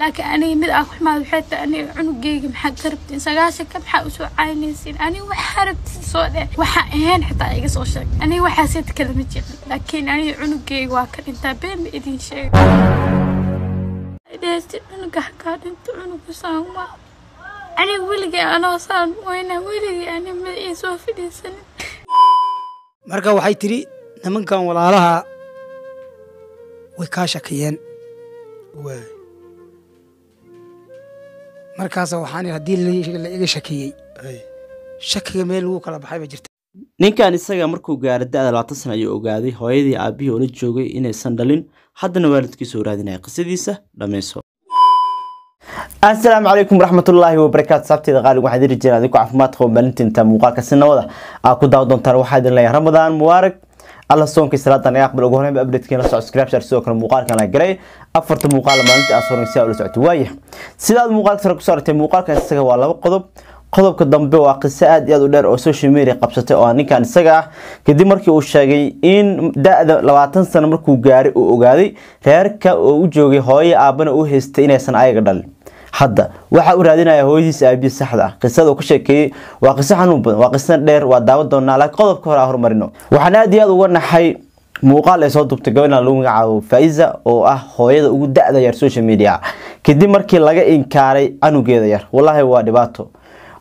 laakiin aniga mid aa ku xumaad waxay tahay aniga cunugeyga maxaad ka rabtiin sagaashanka maxaa u soo caynaysiin? Aniga waxaa rabtiin soo dheh waxaa ahayn xitaa iga soo sheeg. Aniga waxaaseta kalama jeclin laakiin aniga cunugeyga waa ka dhintaa. Been ma idin sheega dhehesti cunuga hakaa dhinto cunuga saan waa aniga weligay anoo saan wayna weligay ani ma ii soo fadhiisanin marka waxay tidhi nimankan walaalaha way kaa shakiyeen waay markaas waxaan haddii la- iga shakiyey ay shakiga meel lagu kala baxay ba jirta ninkan isaga markuu gaaray da-da labaatan sana ayuu ogaaday hooyadii aabihii oo la joogay inaysan dhalin haddana waalidkiisa u raadinaya qisadiisa dhammayso asalaamu calaykum waraxmatullaahi wabarakaatu. Saabteeda qaaliga waxaa diri jireen adigo caafimaad qabo maalintiinta muuqaalka si nabada aa ku daawa doontaan waxaa idin leeyahay ramadaan mubaarak alla soonka salaadan ee aqbal ugu horreynba updatekeena soo subscribe share sidoo kale muuqaalkan la garay afarta muuqaal maalinta si aad ula socoto waaya sidaad muuqaalka sare ku soo aragtay muuqaalkan isaga waa laba qodob. Qodobka dambe waa qiso aad iyo aad u dheer oo social media qabsatay oo ninkan isaga ah. Kadib markii uu sheegay in da-da labaatan sano markuu gaaray uu ogaaday reerka oo u joogay hooyo aabana u haystay inaysan ayaga dhalin. Hadda waxa uu raadinaya hooyadiisa aabihi saxda ah. Qisada uu ka sheekeeyey waa qiso xanuun badan waa qiso dheer waa daawan doonaa laakiin qodobka hore aan horumarino. Waxaan aad iyo aad uga naxay muuqaal ay soo duubtay gabadhan lagu magacaabo faiza oo ah hooyada ugu da-da yar social media. Kadib markii laga inkaaray canugeeda yar wallaahi waa dhibaato.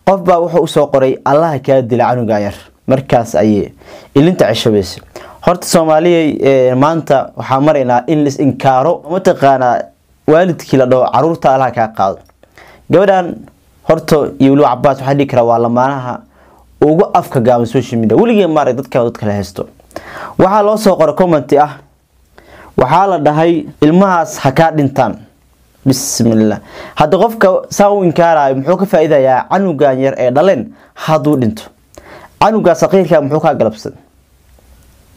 Qof baa wuxuu u soo qoray allaha kaa dila canuga yar. Markaas ayay ilinta ceshabaysa horta soomaaliyay ee, maanta waxaa maraynaa in lais inkaaro mataqaanaa waalidkii la dhaho carruurta allaha kaa qaado gabadhan horta iyo weliba cabaas waxaa dhihi karaa waa lamaanaha ugu afka gaaban social media. Weligee maarag dadka dadka la haysto waxaa loo soo qoray commenti ah. Waxaa la dhahay ilmahaas ha kaa dhintaan. Bismillah. Hadda qofka saa u inkaarayo muxuu ka faa-iidayaa canugan yar ee dhaleen? Hadduu dhinto. Canugaa saqiirka muxuu kaa galabsan.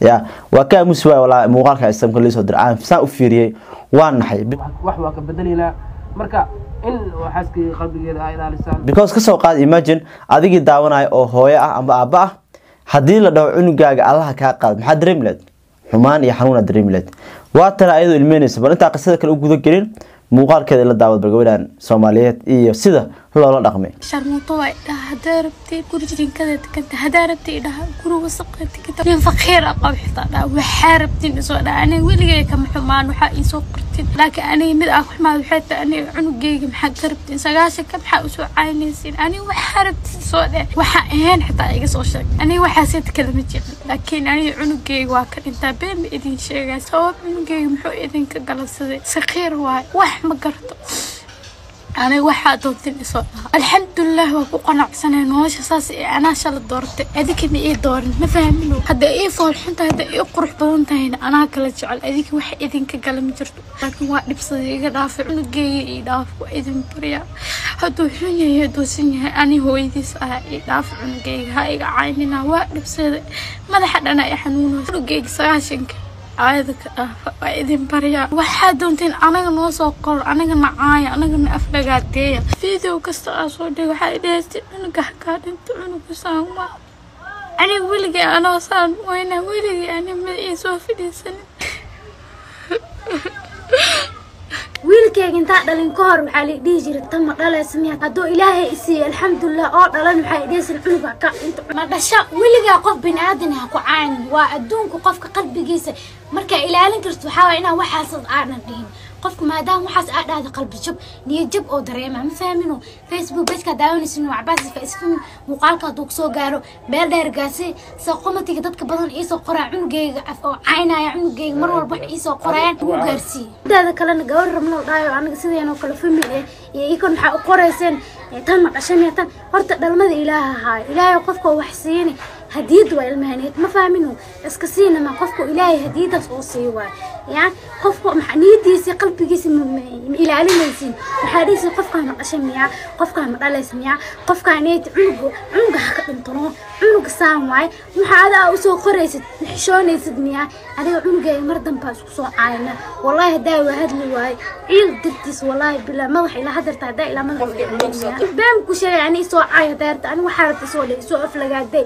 Ya waa ka aamusi waay walaa muuqaalka islamka liisoo dira aan saan u fiiriyey waa naxay wax waa ka bedelaynaa marka in xaaskii qalbigeeda ay ilaalisaan because ka soo qaad imagine adigii daawanaya oo hooyo ah amba aabba ah haddii la dhaho cunugaaga allaha kaa qaad maxaa dareemi lahayd xumaan iyo xanuuna dareemi lahayd waa tana ayadoo ilmeynaysa bal intaa qisada kale u guda gelin. Muuqaalkeeda la daawad bal gabadhan soomaaliyeed iyo sida loola dhaqmay sharmuuto waa idhaha haddaa rabtay guri jirinkadeed dekanta haddaa rabtay idhaha guri wasaqeed dekanta nin faqiir a qabo xitaa dhaha waxaa rabtiin isoo dhaha aniga weligay kama xumaan waxaa iisoo qortin laakiin aniga mid aa ku xumaad waxay tahay aniga cunugeyga maxaad ka rabtiin sagaashanka maxaa u soo caynaysiin? Aniga waxaa rabtiin soo dheh. Waxaa ahayn xitaa iga soo sheeg. Aniga waxaaseta kalama jeclin laakiin aniga cunugeyga waa ka dhintaa been ma idin sheegaa. Sabab cunugeyga muxuu idinka galansaday saqiir waaye wax ma garto aniga waxaa doontin isoo dhaha alxamdulilah waa ku qanacsanay nolosha saas ee anaa shala doortay. Adinka ma ii doorin ma fahmino hadda ii foolxuntahay hadda ii qurux badan tahayna anaa kala jecel. Adinka wax idinka gala ma jirto. Laakiin waa dhibsaday iga dhaafay cunugeeya ii dhaaf waa idin baryaa hadduu xun yahay hadduusan yahay ani hooyadiis ah ii dhaaf cunugeyga. Ha iga caynina waa dhibsaday madaxa dhana i xanuuno cunugeyga sagaashanka aayada ka dhaafa waa idin baryaa waxaa doonteen anaga noo soo qor anaga nacaaya anagana aflagaadeeya video kasta aa soo dhig waxaa idhahaysta cunuga hakaa dhinto cunuga saan waa aniga weligay anoo saan wayna weligay ani ma ii soo fadhiisanin wiilkayga intaa dhalin ka hor waxaa la dhihi jiray tama dhalaysa miya hadduu ilaahay isiiye alxamdulilah oo dhalan waxay dhehaysan cunuga ka ma dhasha weligaa qof bini aadan ha ku caanin waa adduunka qofka qalbigiisa. Markaa ilaalin karto waxaa waaya inaa waxaasad aadan dhihin qofka maadaama waxaas aa dhahda qalbi jab niyad jab oo dareema. Ma fahmino? Facebook bajkaa daawanaysin waa cabaas faisfahmin muuqaalka hadduu ku soo gaaro. Beel dheergaasi soo qomatiga dadka badan iisoo qoraa cunugeyga af oo caynaya cunugeyga. Mar walba wax iisoo qorayaan. Ugu gaarsiiye midaada kalena gabar rabnoo dhaayo anaga sideenoo kale famil eh. Iyo ikon waxaa u qorayseen ee tan ma dhashan tan? Horta dhalmada ilaaha haayo. Ilaahay qofka wax siini hadiyad waa ilmahaneed ma fahmino iska siinama qofka ilaahay hadiyadaas oo sii waay ya qofka maxa niyadiisa qalbigiisa ma ilaalinaysin waxaa dhihisi qofkaa ma dhashay miyaa qofkaa ma dhalaysa miyaa qofkaa need cunuga cunuga ha ka dhintano cunuga saan waaye waxa adaa u soo qoraysid xishoonaysid miyaa adiga cunugayga mar dambaa isku soo caayna wallaahi hadaa waa hadli waaye ciil dartiis wallaahi bilaa madax ilaa hadarta hadaa ilaa madax been ku sheegay ani isoo caayo daarta ani waxaa rabta isoo dhe isoo aflagaaday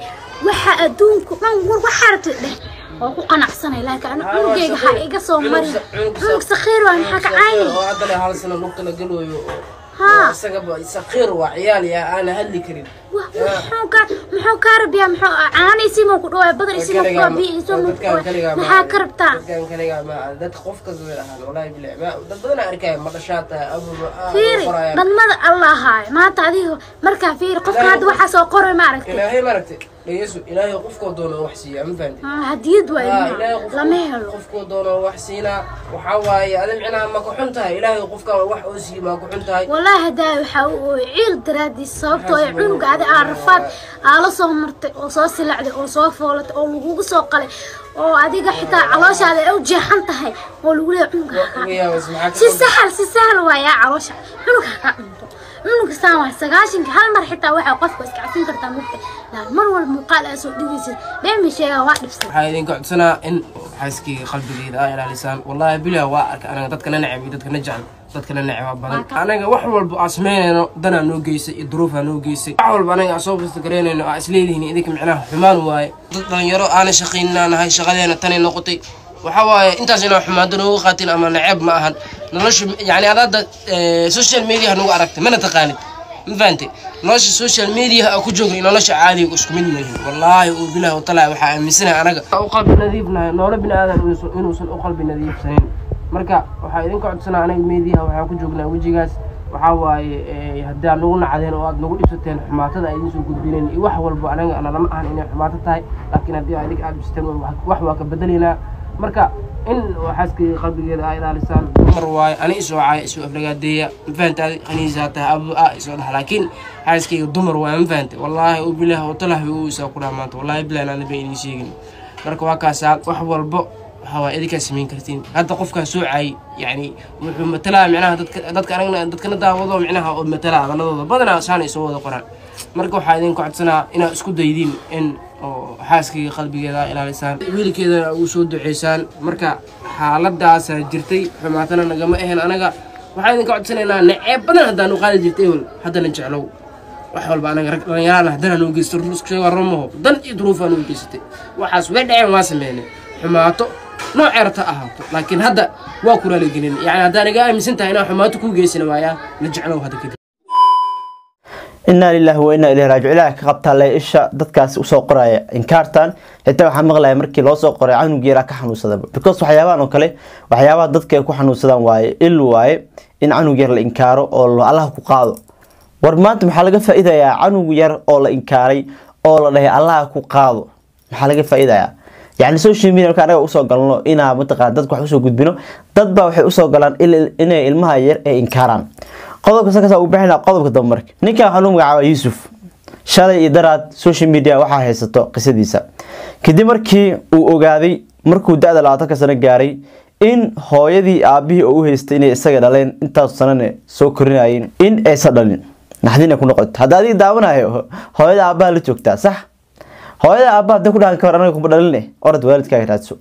waxa adduunka dhan war waxaa rabta dheh oo ku qanacsanay laakiin anu Ah, cunugeyga waa ha saqiir. iga soo Cunug marin. sa- cunug sa- cunug sakhiir waa maxaa ka cayni oo haddana hal sano lugta la galooyo oo haa isagaba saqiir waa ciyaal yaa aan hadli karin. Wah, muxuu ka muxuu ka rabiyaa muxuu caanaysiimo ku dhawaa badar isimo ku dhawaa biyo isoo mu ku dhawaa maxaa ka rabtaa dadkan kaligaa ma dadka qof kasta way ahaan walaahi bilahi ma dad badan aan arkaya ma dhashaa tahay abuba fiiri dhalmada allah haayo. Maanta dhegeyso ilaahay qofkoo doonoo wax siiyaa ma fahamtilama helo. qofkoo doonoo wax siinaa waxaa waaye adan cinaa ma ku xun tahay? Ilaahay qofkaa wax oo siiya maa ku xun tahay? Walaa hadaa waxaa u ciil daraadiis sababtoo ay cunuga adi aarafaad aala soo martay oo soo silacday oo soo foolatay oo lagugu soo qalay oo adiga xitaa calooshaada ay u jeexan tahay oo lagu leeya cunuga si sahal si sahal waayaa caloosha. Cunuga hakaa cunto cunuga saan waa sagaashanka hal mar xitaa waxaa qofka iska cafin kartaa mugta laakiin mar walba muuqaal aa soo dhigaysid. Beemi sheegaa waa dhibsan? Waxaa idinka codsanaa in xaaskeyga qalbigeeda aa ilaalisaan. Wallahi bilah waa arka anaga dadkana neceb iyo dadkana jecel. Dadkana neceb waa badan. Anaga wax walba aan samaynayno danaa noo geysay iyo duruufaa noo geysay. Wax walba anaga aan soo fasta garaynayno aa isleedihiin idinka micnaha xumaan waaye. Dad dhalinyaro aana shaqaynaa nahay shaqadeena tanay noqotay waxaa waaye intaas inaa xumaado nooga qaatin ama neceb ma ahan. Nolosha yani adaada social media nagu aragtay mana taqaanid. Ma fahantay nolosha social media aan ku joogno iyo nolosha caadiga isku mid ma yihiin wallaahi uu bilahi watala waxaa aaminsanahay anaga. U qalbi nadiifnahay noolo bini aadan inuusan u qalbi nadiifsanin marka waxaa idinka codsanaa anaga meediyaha waxaan ku joognaa wejigaas. Waxaa waaye eh, haddii aad nagu nacdeen oo aad nagu dhibsateen xumaatada ay idin soo gudbineen iyo wax walba anaga nalama ahan inay xumaato tahay. Laakiin haddii adig aad wax- wax waa ka bedelaynaa marka in xaaskeyga qalbigeeda aa ilaalisaan dumar waaye ani isoo caaya isoo aflagaadeeya ma fahantaadi qaniisaa tahay abu a isoo dhaha laakiin xaaskeyga dumar waaye ma fahantay wallaahi u watalahi u isaa ku dhaha maanta. Wallahi bilah aan ba idiin sheegin. Marka waa kaasaa wax walbo waxaa waaye idinkaa samayn kartiin. Hadda qofkaa soo caayay yani wuxuu matalaa micnaha dadka anagna dadkana daawado micnaha oo matalaa adaladooda badanaa saana isoo wada qoraan marka waxaa idinka codsanaa inaad isku daydiin in oo xaaskayga qalbigeeda aa ilaalisaan. Wiilkeedana ugu soo duceysaan. Marka xaaladaasaa jirtay xumaatana nagama ahen anaga. Waxaa idinka codsanaynaa naceeb badan haddaan u qaadi jirtay ewel haddana jeclow. Wax walba anaga rag dhalinyaraan haddana noo sheega ramaho dan iyo duruufaa noo waxaas way dhaceen waa sameynay xumaato nooceerta ahaato. Laakiin hadda waa ku raaligelin. Yani haddaan iga aaminsan tahay inaan xumaato kuu geysana waayaa la jeclow hadda kadib inaa lilahi wa ilahi raajic ilaah ka qabtaa le isha dadkaasi u soo qoraya inkaartan. Xitaa waxaa maqlaya markii loo soo qoray canug yaraa ka xanuunsadaba. Because waxyaabahan oo kale waxyaabaha dadka ku xanuunsadaan waaye il waaye in canug yar la inkaaro oo la- allah ku qaado. War maanta maxaa laga faa'iidayaa canug yar oo la inkaaray oo la dhahay allah ku qaado? Maxaa laga faa'iidayaa? Yani social media marka anaga u soo galno inaa mataqaan dadka wax u soo gudbino dad baa waxay u soo galaan inay ilmaha yar ay inkaaraan qodobka sakasa uu bixina qodobka dambe marka. Ninkan waxaa lagu magacaaba yuusuf. Shalay iyo daraad social media waxaa haysato qisadiisa. Kadib markii uu ogaaday markuu da-da labaatanka sano gaaray in hooyadii aabihii oo u haystay inay isaga dhaleen intaas sanana soo korinayeen in aysan dhalin. Naxdin ay ku noqoto hadda adiga daawanayo hooyada aabaha la joogtaa sax? Hooyada aabbaha hadday ku dhahan kawar anaga kuma dhaline orad waalidkaaga raadso.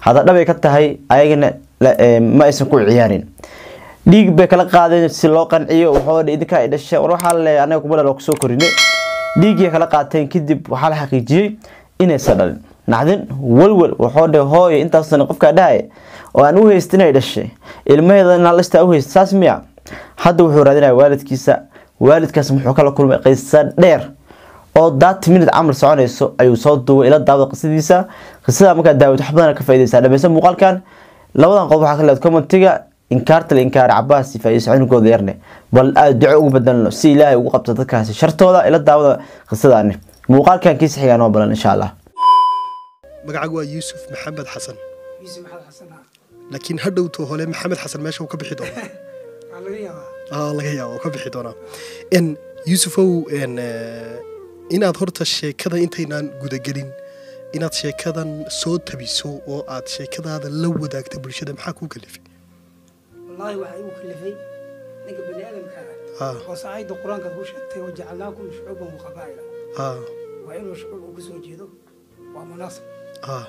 Hadda dhabay ka tahay ayagana ee, ma aysan ku ciyaarin dhiig bay kala qaadeen si loo qanciyo waxoo dhan idinka ay dhasheen war waxaa le anaga kuma dhalo ku soo korine dhiiggay kala qaateen kadib waxaa la xaqiijiyey inaysan dhalin. Naxdin walwal waxoo dhe hooyo intaas sana qofkaa dhahaya oo aan u haysta inay dhashay. Ilmaheeda lastaa u haysta saas miya. Hadda wuxuu raadinaya waalidkiisa. Waalidkaas muxuu kala kulmay qisa dheer. Oo daati minute camal soconayso ayuu soo duubay ila daawada qisadiisa. Qisada markaa daawad wax badan ka faaideysaa dhameysa muuqaalkan labadan qodob waxaa ka leed commentiga inkaarta la inkaari cabaas iyo faaideysa cunugooda yarne. Bal aad duco ugu bedelno si ilaahay ugu qabto dadkaasi shartooda ila daawada qisadaani. Muuqaalkan kiisa xigaa noo balan insha allah magacaagu waa yuusuf maxamed xasan. Ah. laakiin hadhowto hole maxamed xasan meesha uu ka bixi doona Waxaa laga yaaba uu ka bixi doonaa n yuusufow eh, inaad horta sheekada intaynaan gudagelin inaad sheekadan soo tabiso oo aad sheekadaada la wadaagta bulshada maxaa kuu kalifay wallaahi waxaa igu kalifay ninka bani aadamka. Ah. Oo saacayda qur'aanka ku sheegtay wajacalnaakum shucuuban wa qabaa'ila. Aa waa inuu shucuub uu ka soo jeedo waa munaasib. Aa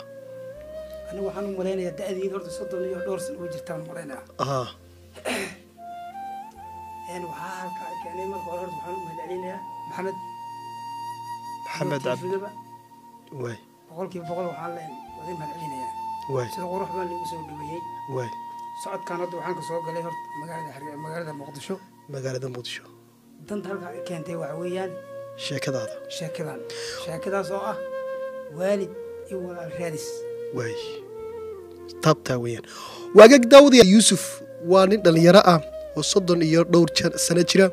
anigu waxaan u malaynayaa da'diin horta soddon iyo dhowr sano u jirtaan malaynaya. Een waxaa halkaa keenay marka hore horta waxaan u mahadcelinayaa maxamed. Maxamed cabdi Tifigaba waay boqolkiiba boqol waxaan leeyahay waa idin mahad celinayaa waay sida qurux baan lagu soo dhaweeyey waay socodkan hadda waxaan ka soo galay horta magaalada magaalada muqdisho. Magaalada muqdisho. Danta halkaa ay keentay waxa weeyaan. Sheekadaada. Sheekadan sheekadaas oo ah waalid iyo walaal raadis waay taabtaa weeyaan. Waagag daawudaya yuusuf. Waa nin dhallinyaro ah oo soddon iyo dhowr sano jira.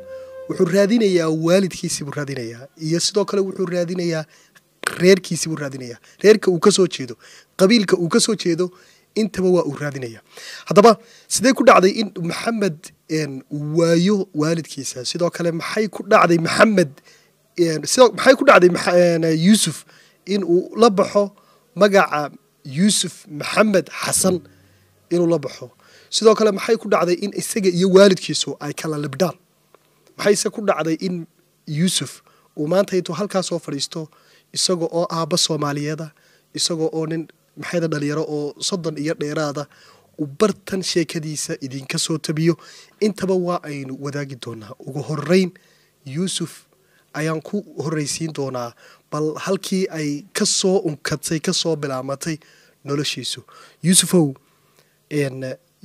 Wuxuu raadinayaa waalidkiisii buu raadinayaa iyo sidoo kale wuxuu raadinayaa reerkiisii buu raadinayaa. Reerka uu ka soo jeedo qabiilka uu ka soo jeedo intaba waa uu raadinaya. Haddaba sidee ku dhacday in maxamed waayo waalidkiisa? Sidoo kale maxay ku dhacday maxamed maxay ku dhacday yuusuf in uu la baxo magaca yuusuf maxamed xasan inuu la baxo? Sidoo kale maxay ku dhacday in isaga iyo waalidkiisu ay kala libdhaan maxayse ku dhacday in yuusuf uu maanta intuu halkaa fadhiisto isaga oo aabba soomaaliyeeda isaga oo nin maxayda dhalinyaro oo soddon iyo dheeraada uu bartan sheekadiisa idinka soo tabiyo? Intaba waa aynu wadaagi doonaa. Ugu horeyn yuusuf ayaan ku horreysiin doonaa bal halkii ay ka soo unkatay ka soo bilaamatay noloshiisu. Yuusufow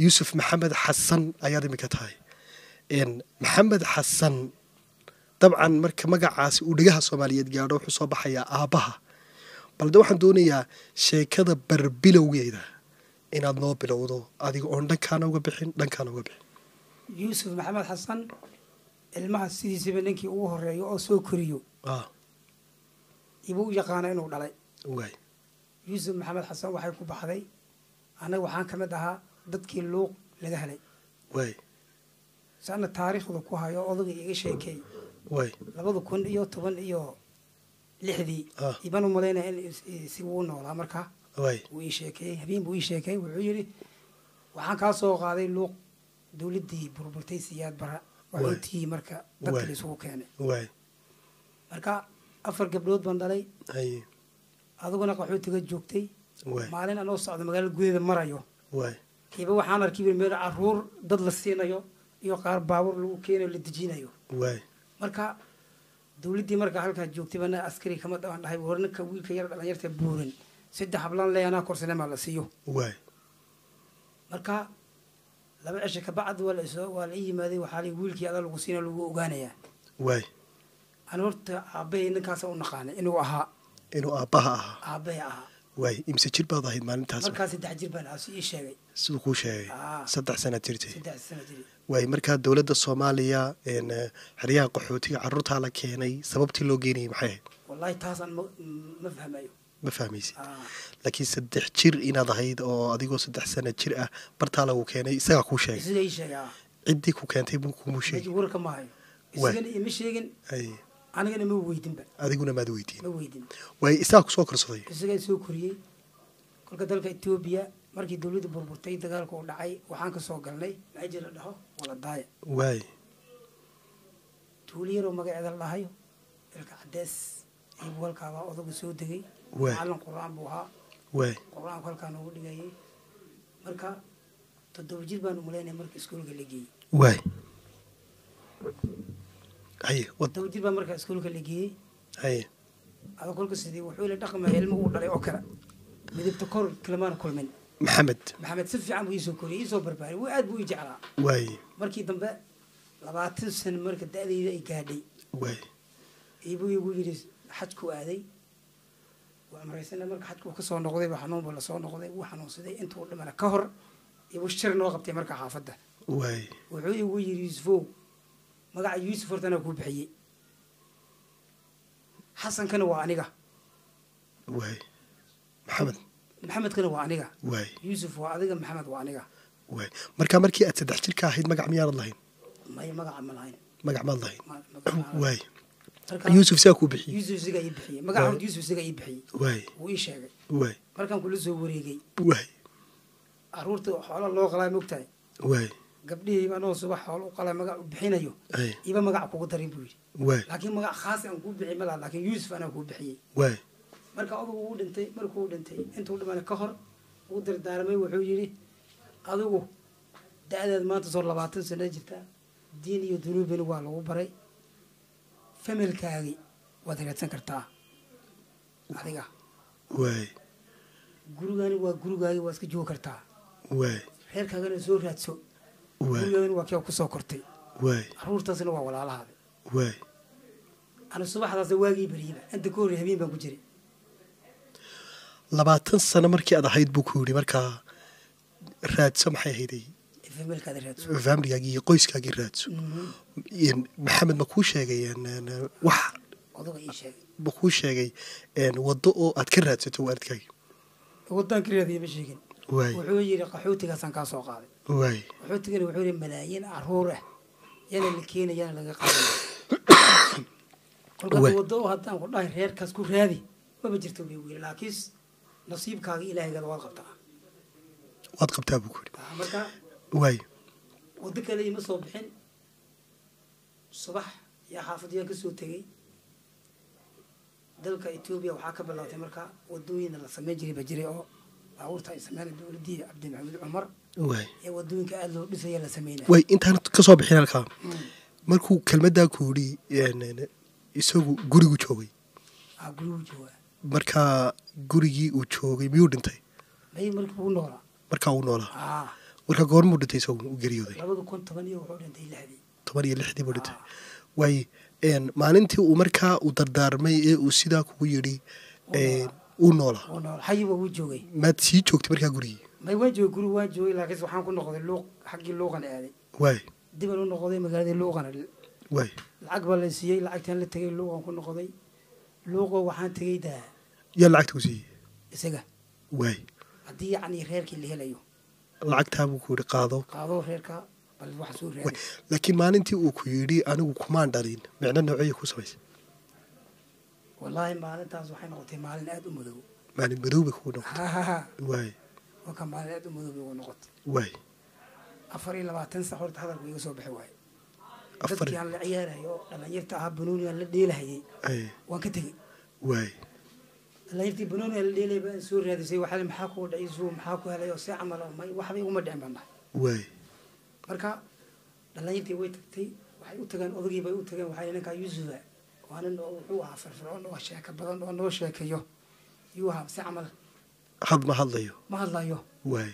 yuusuf maxamed xasan ayaad imika tahay. Maxamed xasan dabcan marka magacaasi uu dhegaha soomaaliyeed gaadho wuxuu soo baxayaa aabbaha balde waxaan doonayaa sheekada barbilowgeeda inaad noo bilowdo. Adiga oon dhankaana uga bixin dhankaana uga bixin. Yuusuf maxamed xasan ilmaha sidiisaba ninkii ugu horeeyo oo soo koriyo. Ah. Ibuu yaqaana inuu dhalay. Yuusuf maxamed xasan waxay ku baxday annaga waxaan ka mid ahaa dadkii luuq laga helay. Saana taariikhda ku hayo odaga iga sheekeey labada kun iyo toban iyo lixdii Ah. ibaan u malaynaya in is- si uu noolaa markaa. Wuu ii sheekeeyey habeen buu ii sheekeeyey wuxuu yidhi waxaan kaa soo qaaday luuq dowladdii burburtay siyaad bara. Waxootii marka dadka la isugu keenay. Marka afar gabdhood baan dhalay. Haye adiguna qaxootiga joogtay. Maalin anoo socdo magaalada gudaheeda marayo. Kiiba waxaan arkay buu meel carruur dad la siinayo iyo qaar baabuur lagu keenayo la dejinayo. Marka dowladdii markaa halkaa joogtay bana askari kama dhaban dhahay hore ninka wiilka yar dhalinyarta buuran saddex hablaan leeyanaa korsanemaa la siiyo. Marka laba cisho kabacdi waa la isoo waa la ii yimaaday waxaa lii wiilkii adaa lagu siina lagu ogaanayaa. Waay aan horta aabbahay ninkaasa u naqaanay inuu ahaa. Inuu aabbaha ahaa. Aabbahay ahaa waay imse jir baad ahayd maalintaas. Markaa saddex jir baan ahaa si ii sheegay. Siduu kuu sheegay. Saddex sanaad jirtay waay markaa dowladda soomaaliya xeryaha qaxootiga carruurtaa la keenay sababtii loo geenayay maxay ahayd? Ma ma fahmayo ma fahmaysid. Ah. laakiin saddex jir inaad ahayd oo adigoo saddex sana jir ah bartaa lagu keenay isagaa kuu sheegay. Ciddii ku keentay buu kumu sheegay anigana ma weydinba adiguna maad weydiin. Ma weydin waay isagaa ku soo korsaday isagaa soo koriyey. Kolka dalka etoobiya markii dowladda burburtay dagaalka uu dhacay waxaan ka soo galnay maji la dhaho wala daaya. Waay tuuli yaroo magaceeda la dhahayo ilka cadees iyo walkaabaa odaga soo degay. Waay. macallin qur'aan buu ahaa. Waay qur'aanku halkaa noogu dhigayay marka toddoba jir baan u malaynaya marka iskuolka la geeyey. Waay jir baa marka iskuolka la geeyey. Ada kolka sidii wuxuu ila dhaqmaya ilmo uu dhalay oo kale. Midabta kor kalamaan kulmin. Maxamed. Maxamed si fiican buu iisoo koriyey iisoo barbaariyay wuu aad buu ii jeclaa. Waay markii dambe labaatan sano marka da-dayda ay gaadhay. Waay iibuu igu yidhi xajku aaday. Waa amraysana marka xajku ka soo noqday xanuun buu la soo noqday wuu xanuunsaday. Intuu dhimana ka hor ibu shir noo qabtay marka xaafadda. Waay wuxuu igu yidhi yuusufow magaca yuusuf horta anaa kuu bixiyey. Xasankana waa aniga. Waay maxamed. Maxamedkana waa aniga. Waay yuusuf waa adiga maxamed waa aniga. Waay markaa markii aad saddex jirka ahayd magac miyaanad lahayn? May magaca ma lahayn. Magac maad lahayn? Waay yuusuf sidaa kuu bixiyey? Yuusuf isagaa ii bixiyey. Magaca horta yuusuf isagaa ii bixiyey. Waay wuu ii sheegay. Waay markaan kula soo wareegay. Waay carruurta xoola loo qalaa mogtahay waay gabdhihii anoo subax xoolo u qalaa magac u bixinayo ay. iba magac kugu daray buu yidhi. Laakiin magac khaasi aan kuu bixi ma laha laakiin yuusuf anaa kuu bixiyey. Marka adugu uu dhintay markuu dhintay intuu dhimana ka hor uu dardaarmay wuxuu yidhi adigu da-daad maanta soo labaatan sano jirtaa diin iyo dunuubina waa lagu baray. Familkaagi waad raadsan kartaa adiga. Gurigani waa gurigaagi waa iska joogi kartaa. Reerkaagana soo raadso gurigaagana waa kii ku soo kortay. Caruurtaasna waa walaalahaada ana subaxdaas waagii beriyiba inta ka horrey habeen baan ku jiray. Labaatan sano markii aad ahayd buu ku yidhi markaa raadso maxay ahayday faamiligaagii iyo qoyskaagii raadso. Een, maxamed ma kuu sheegay wax ma kuu sheegay waddo oo aad ka raadsato waalidkaagi wadaan ka raadiyay ma sheegin. Wuxuu yidhi qaxootigaasaan kaa soo qaaday qaxootigana wuxuu yidhi malaayiin carruur ah yana la keenay yana laga qaaday. Kolkaas waddo haddaan ku dhahay reerkaas ku raadi maba jirto bay wili laakiin nasiibkaaga ilaahaygaada waad qabtaa. Waad qabtaa buu ku yidhi. Marka waay waddo kale ima soo bixin. Subax yaa xaafadiyaan ka soo tegey. Dalka etoobiya waxaa ka bilaabtay marka wadooyin la sameyn jiray ba jiray oo baabuurta ay sameynay dowladii cabdi maxamed cumar. Waay ee waddooyinka aada loo dhisaya la sameynaya waay intaan ka soo bixin halkaa. Markuu kelmaddaa ku yidhi isagu gurigu joogay. Aa gurigu joogaa markaa gurigii uu joogay miyuu dhintay? May markii uu noolaa. Markaa uu noolaa. Aa markaa goormuu dhintay isagu uu geeriyooday labada kun toban iyo wuxuu dhintay lixdii. Toban iyo lixdii buu dhintay. Waay een, maalintii uu markaa uu dardaarmay ee uu sidaa kugu yidhi een, uu noolaa xayiba wuu joogay maad sii joogtay markaa gurigii may waan joogay gurigu waan joogay laakiinse waxaan ku noqday luuq xaggii luuqan aaday waay dibaan u noqday magaaladii luuqana waay lacag baa la siiyey lacagtaan la tegay luuqan ku noqday. Luuqo waxaan tegay daa. Yaa lacagta ku siiyey? Isaga. Waay haddii yacni reerkii la helayo. Lacagtaa buu ku yidhi qaado. Qaado reerka bal wax soo waay raadi laakiin maalintii uu ku yidhi anigu kumaan dhalin. Micno nooceeya ku samaysay wallaahi maalintaas waxay noqotay maalin aada u madow. Maalin madow bay kugu noqotay. Hahaha waay. Marka maalin aada u madow bay ugu noqotay. Waay. Afar iyo labaatan sac horta hadalku iga soo bixi waaye afar dadkii aan la ciyaarayo oo dhalinyarta ahaa banooni aan la dheelahayay ay. waan ka tegey. Waay. Dhalinyartii banooni aan la dheelay baan soo raadisay waxaa maxaa kuu dhacay suu maxaa ku helay? Oo si camal oo may waxbay uma dhicin baan dhahay. Waay. Marka dhalinyartii way tagtay waxay u tageen odagii bay u tageen waxay ninkaa yuusufa waa nin oo wuxuu ahaa firfircoon oo sheeko badan oo noo sheekeeyo yuu ahaa si camal had ma hadlayo ma hadlayo waay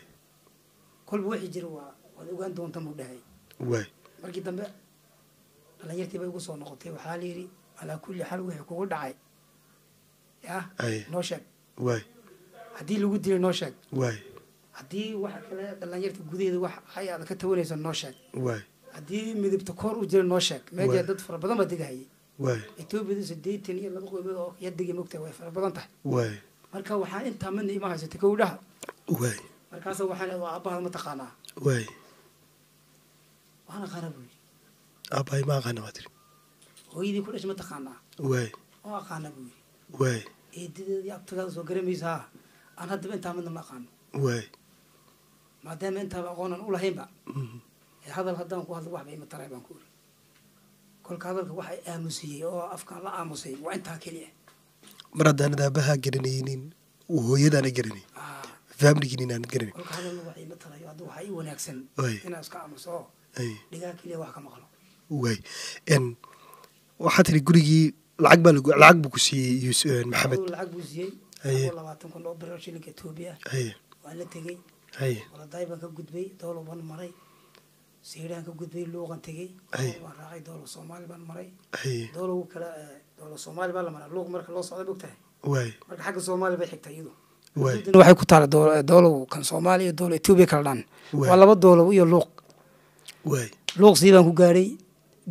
kolba wixii jira waa waad ogaan doonta muu dhahay waay markii dambe dhalinyartii bay ugu soo noqotay waxaa la yidhi calaa kulli xaal wixii kugu dhacay yah noo sheeg waay haddii lagu dilay noo sheeg waay haddii waxa kale dhalinyarta gudaheeda wax ay aad ka tawanayso noo sheeg waay haddii midabta koor u jira noo sheeg Waay. dad fara badan baa degahayay waay etoobiyada sideetan iyo laba qoymood oo yadigi mogtahay way fara badan tahay. Waay marka waxaa intaa midna ima haysatay kowdhaha waay markaasa waxaan leedahay aabbahaad ma taqaanaa? Waay waan aqaana buu yidhi. Aabbahay ma aqaana waa tiri. Hooyadii ku dhashay ma taqaanaa? Waay oo aqaana buu yidhi. Waay eedadeedii abtagaada soo garamaysaa aan haddaba intaa midna ma aqaano. Maadaama intaaba aqoonan u lahaynba Mhm. ee hadal haddaan ku hadlo waxba ima taray baan ku iri kolka hadalka waxa aamusiyey oo afkaan la aamusay waa intaa keliya. Mar aabbahaa garanaynin hooyadaana garanayn Ah, faamiligiin inaanad garanayn kolka hadalna tarayo hadda waxaa ii wanaagsan inaan iska aamuso. Oo dhigaa keliya wax ka maqlo. Waay n waxaa tiri gurigii lacag baa lagu lacag buu ku siiyey maxamed. lacag buu siiyey. Haye. labaatan kun oo biro shilinka etoobiya haye waan la tegey. Haye waladaay baan ka gudbay doolo baan maray siiraan ka gudbay luuqan tegey baan raacay doolo soomaali baan maray. Doolow kale eh, doolo soomaali baa la maraa luuq marka loo socda bogtahay marka xagga soomaali bay xigta iyadu. Waxay ku taala doolow kan soomaali iyo doolo etoobiya kala dhan Waay. waa laba doolow iyo luuq. Luuq sii baan ku gaadhay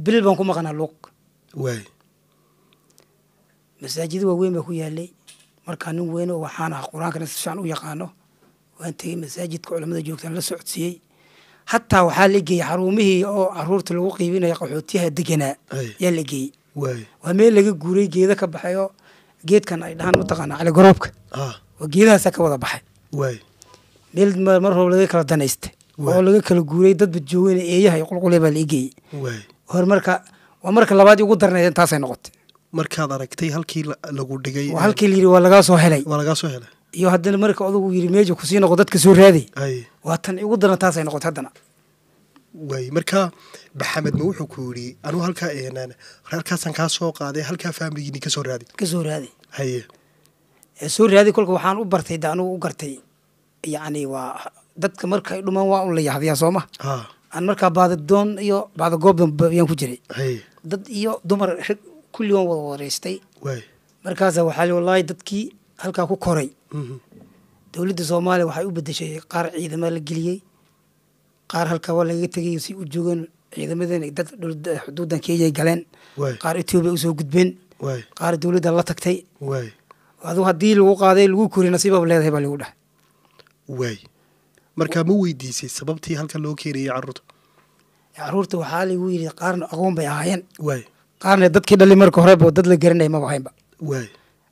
bil baan ku maqanaa luuq. Masaajida waaweyn baa ku yaalay. Markaa nin weyn oo waxaan ahaa qur'aankana si fiican u yaqaano. Waan tegey masaajidka culamada joogtaan la socodsiiyey hataa waxaa la geeyey xarumihii oo carruurta lagu qiibinaya qaxootiyaha deganaa yaa la geeyey waa meel laga guuray geeda ka baxay oo geedkan ay dhahaan mataqaanaa cali goroobka ah. Oo geedahaasaa ka wada baxay. Meel mar hore laga kala danaystay Waay. oo laga kala guuray dadba joogeyna eeyaha iyo qulqule baa la geeyey waay hor marka waa marka labaad ugu darnayd intaasay noqotay. Markaad aragtay halkii la- lagu dhigay halkii la yidhi waa lagaa soo helay. Waa lagaa soo helay iyo haddana marka odagu yidhi meesha ku sii noqo dadka soo raaday waa tan ugu daran taasay noqotay haddana. Waay marka maxamed ma wuxuu ku yidhi anuu halkaa eenaan halkaasaan kaa soo qaaday halkaa faamiligiini ka soo raadi ka soo raaday haye soo raadi kolka waxaan u bartay de anugu u gartay. Yacni waa dadka markay dhumaan waa un la yahdiyaa sooma ha aan markaa baadadoon iyo baadagoobdan ayaan ku jiray. Dad iyo dumar rag kulligoon wada wareystay. Markaasa waxaa wallaahi dadkii halkaa ku koray. Dowladda soomaaliya waxay u bedeshay qaar ciidama la geliyey qaar halkaa waa lagaga tegay si u joogan ciidamadan dad xuduudan kenya galeen. Qaar etoobiya u soo gudbeen. Qaar dowladda la tagtay. Aduu haddii lagu qaaday lagu kori nasiibaba leedahay baa lagu dhahay. Waay markaa ma weydiisay sababtii halkan loo keenayay carruurta carruurta waxaa lagu yidhi qaarna aqoon bay ahaayeen. Qaarna dadkii dhali marka horeba dad la garanaya maba haynba waay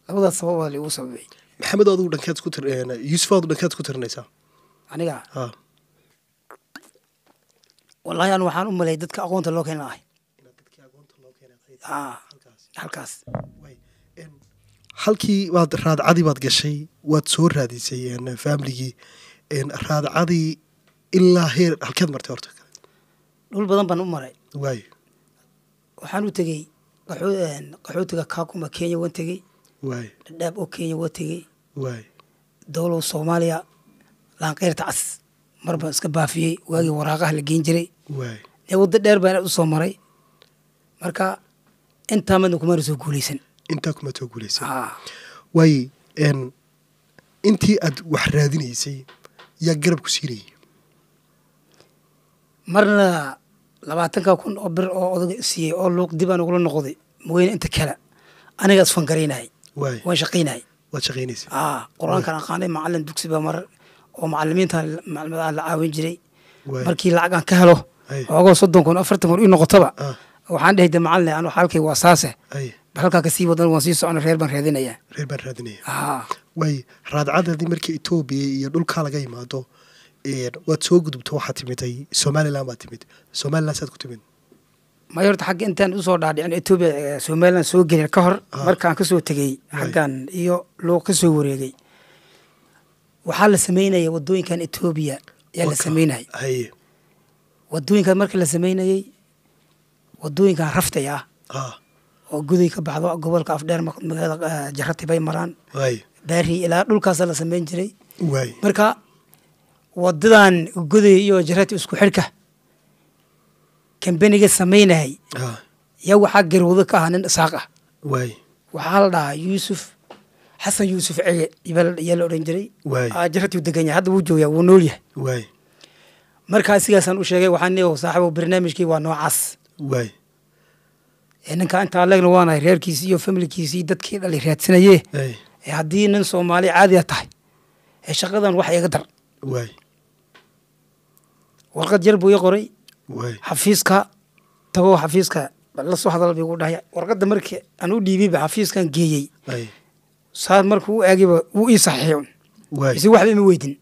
labadaas sababaa lagu sababay maxamed adigu dhankeed ku een, yuusuf adigu dhankeed ku tirinaysaa aniga? Wallaahi anu waxaan u maleeyay dadka aqoonta loo keena ahay Ah, halkaas. Halkii waad raadcadii baad gashay waad soo raadisay faamiligii een, raadcadii ilaa heer halkeed martay horta? Dhul badan baan u maray. Waay waxaan u tegey qaxootiga kaakuma kenya waan tegey. Waay dhadhaab oo kenya waan tegey dowlow soomaaliya laanqeyrta cas mar baan iska baafiyey waagii waraaqaha la geen jiray. Dee waddo dheer baan u soo maray. Marka intaa madna kumana soo guuleysan intaa kuma soo guulaysan. Ah, waay een, intii aad wax raadinaysay yaa garab ku siinayay? Marna labaatanka kun oo bir oo odaga siiyey oo luuq dib aan ugula noqday maweyne inta kale aniga isfangaraynahay waay waan shaqaynahay. ah qur'aankan aqaanay macalin dugsi baa mar oo macalimiinta maclumadaa la caawin jiray. Markii lacag aan ka helo oogoo soddon kun afartan kun ii noqotaba Ah. waxaan dhahay de macalin anu xaalkay waa saase. Bal halkaa ka sii wadan waan sii socona reer baan raadinayaa reer baan raadinaya. Ah. Waay raadcadadii markii etoobiya iyo dhulkaa laga yimaado waad soo gudubto waxaad timiday somalilan baad timid. Somalilan saad ku timid may horta xagga intaan u soo dhaadhicin etoobiya somaliland soo gelin ka hor Ah. markaan ka soo tegey xaggan iyo luuq ka soo wareegay. Waxaa la sameynaya wadooyinkan etoobiya yaa la haye wadooyinkan marka la sameynayey wadooyinkan raftay ah. Ah. Oo guday ka baxdo gobolka afdheer ma- magaalada jarati bay maraan. Baari ilaa dhulkaasa la sameyn jiray. Marka wadadan guday iyo jarati isku xidhka kambaniga sameynayay ah. Yaa waxaa garwado ka ah nin isaaq ah. Waxaa la dhahaa yuusuf xasan yuusuf cege yaa la odhan jiray. Ah, jarati uu degan yahay hadda wuu joogaa wuu nool yahay. Markaa sigaasaan u sheegay waxaan nihi saaxibo barnaamijkii waa noocaas. Waay ee ninka intaa leegna waanahay reerkiisi iyo familkiisii dadkii dhali raadsanayee ay ee haddii nin soomaali caadiya tahay ee shaqadan wax iga dar. Warqad yar buu ii qoray xafiiska tago xafiiska bal la soo hadal bay gu dhahay. Warqadda markii aan u dhiibeyba xafiiskan geeyey. Ay saad markuu u eegayba wuu ii saxiixun isi waxba ima weydin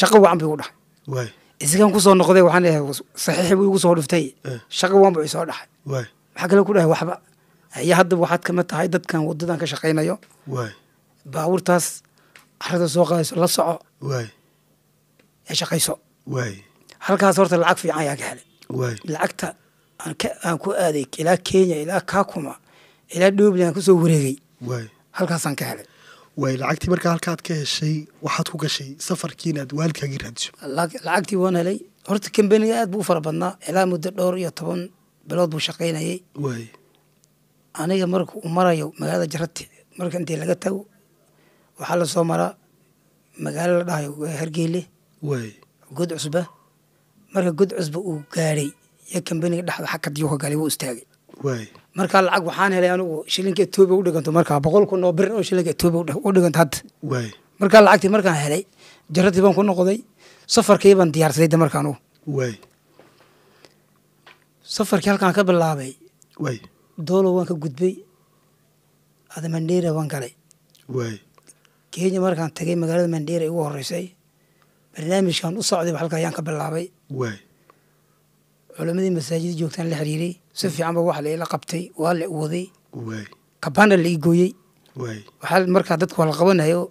shaqo wacan bay gu dhahay. Isigan ku soo noqday waxaan saxiixi buu igu soo dhiftay Eh. shaqo waan buu isoo dhaxay maxaa kale ku dhahay waxba? Iyo hadda waxaad ka mid tahay dadkan wadadan ka shaqaynayo. Baabuurtaas carada soo qaadayso la soco. Ee shaqayso halkaas horta lacag fiican ayaa ka helay. Lacagta aan ku aaday ilaa kenya ilaa kakuma ilaa dhoobli aan ku soo wareegay. Halkaasaan ka helay. Waay lacagtii markaa halkaad ka heshay waxaad ku gashay safarkii inaad waalidkaagii raadiso. Lac- lacagtii waan helay. Horta kambaniga aad buu u fara badnaa. Ilaa muddo dhowr iyo toban bilood buu shaqaynayay. Aniga marka uu marayo magaalada jarati marka intii laga tago waxaa la soo maraa. Magaalo la dhahayo hargeyle god cusba marka god cusba uu gaadhay iyo kambaniga dhexda xakadiyo ka galay wuu istaagay. Markaa lacag waxaan helay anigu shilinka etoobiya u dhiganto markaa boqol kun oo bir oo shilinka etoobiya u dhig- u dhiganto hadda markaa lacagtii markaan helay jaradii baan ku noqday safarkii baan diyaarsaday de waay safarkii halkaan ka bilaabay doolo waan ka gudbay ada mandheera waan galay. Kenya markaan tagay magaalada mandheera igu horeysay barnaamijkan u socdayba halka ayaan ka bilaabay. Waay culimadii masaajida joogtaan la xiriiray si fiican ba wax la ila qabtay waa la waday kabana la ii gooyey. Waay waxaa markaa dadku waa la qabanayo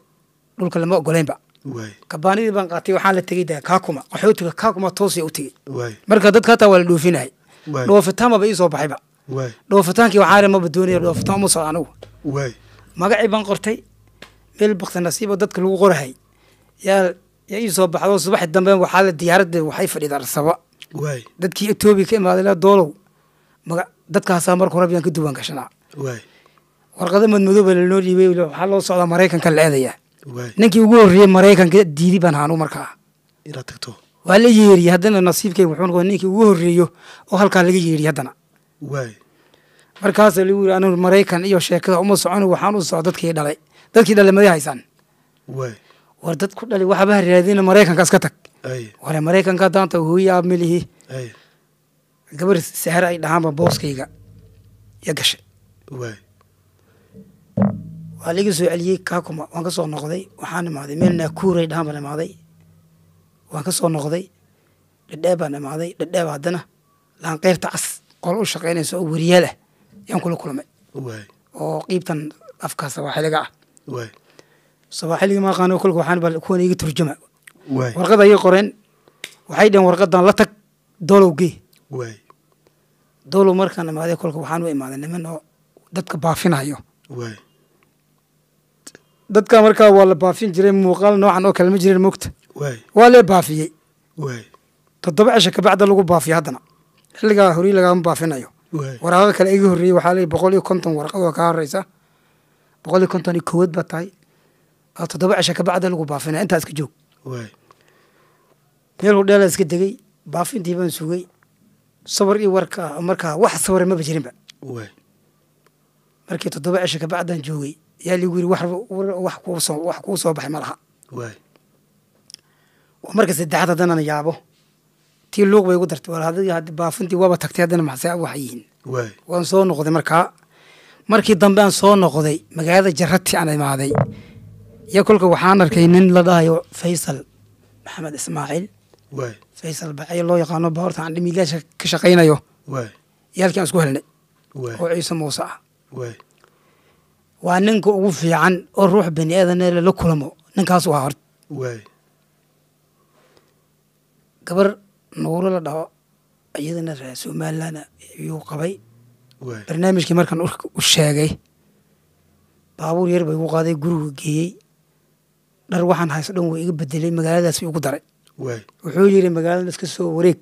dhulka lama ogoleynba waay kabaanidii baan qaatay waxaan la tegey de kaakuma qaxootiga kaakuma toosiya u tegey marka dadka hataa waa la dhoofinayay. Waay dhoofitaanbaba ii soo baxayba dhoofitaankii waxaan maba doonaya dhoofitaan uma socdo anigu magacii baan qortay. Meel bakti nasiibo dadka lagu qorahay yaa ii soo baxdo subaxi dambe waxaa la diyaaradda waxay fadhidaa arsaba dadkii etoobiya ka imaaday doolow maga dadkaasaa marka hore biyaan ka duwan gashanaa. Warqado madmadooba lanoo dhiibay waxaa loo socdaa maraykanka la eedaya ninkii ugu horreeyey maraykanka diidi baan ahaa anugu markaa waa la yeeriyey haddana nasiibkayga wuxuu noqday ninkii ugu horreeyo oo halkaa laga yeeriyey haddana. Markaasa lagu yiri anigu maraykan iyo sheekada uma socono waxaan u soco dadkii dhalay dadkii dhalay maday haysaan war dad ku dhalay waxba ha raadina maraykanka iska tag. Ay. Ware maraykanka daanta hooye aab milihi. Ay. Gabar sahre ay dhahaanba booskayga ya gashay. Waa laga soo celiyey kaakuma waan ka soo noqday. Waxaan imaaday meel naakuuray dhahaan baan imaaday. Waan ka soo noqday. Dhadheeb baan imaaday. Dhadheeb haddana laanqeyrta cas qolo u shaqaynaysa oo weriyaal ah yaan kula kulmay. Oo qiibtan afka sabaaxiliga ah waay sabaaxiliga ma aqaano kolka waxaan bal kuwan iga turjuma. Waay warqad ayay qoreen. Waxay dhaheen warqadan la tag doolow gee. Doolow markaan imaaday kolka waxaan u imaaday niman oo dadka baafinayo. Dadka markaa waa la baafin jiray muuqaal noocan oo kale ma jirin mogta waa lee baafiyey. Toddoba cisho kabacda lagu baafiyo haddana. Xilligaa horii lagama baafinayo. Waraaqo kale iga horreeyey waxaa leeyahy boqol iyo konton warqad oo kaa horeysa boqol iyo konton iyo kowad baa tahay toddoba cisho kabacda lagu baafinaya intaa iska joog meel hudheela iska degey baafintii baan sugay sawir iyo warka markaa wax sawira maba jirinba markii toddoba cisho kabacdaan joogay yaa ligu yiri wax wax kuu soo baxay ma laha waa marka saddexaad haddana yaabo tii luuq bay igu dartay baafintii waaba tagtay haddana maxsee wax yihiin waay waan soo noqday markaa markii dambe aan soo noqday magaalada jarati aan imaaday iyo kolka waxaan arkay nin la dhahayo faysal maxamed ismaaciil. Faysal bacyo loo yaqaano bahorta aan dhimiilaasha ka shaqaynayo. Yaalkii aan isku helnay. Oo ciise muuse ah. Waa ninka ugu fiican oo ruux bani aadan lala kulamo. Ninkaas waa hort. Gabar nuuro la dhaho iyadana reer somaliland ayuu qabay. Barnaamijkii markaan u- sheegay baabuur yar bay igu qaaday guriga geeyey dhar waxaan hayso dhan way iga bedelay magaaladaas igu daray. Wuxuu yiri magaalada iska soo wareeg.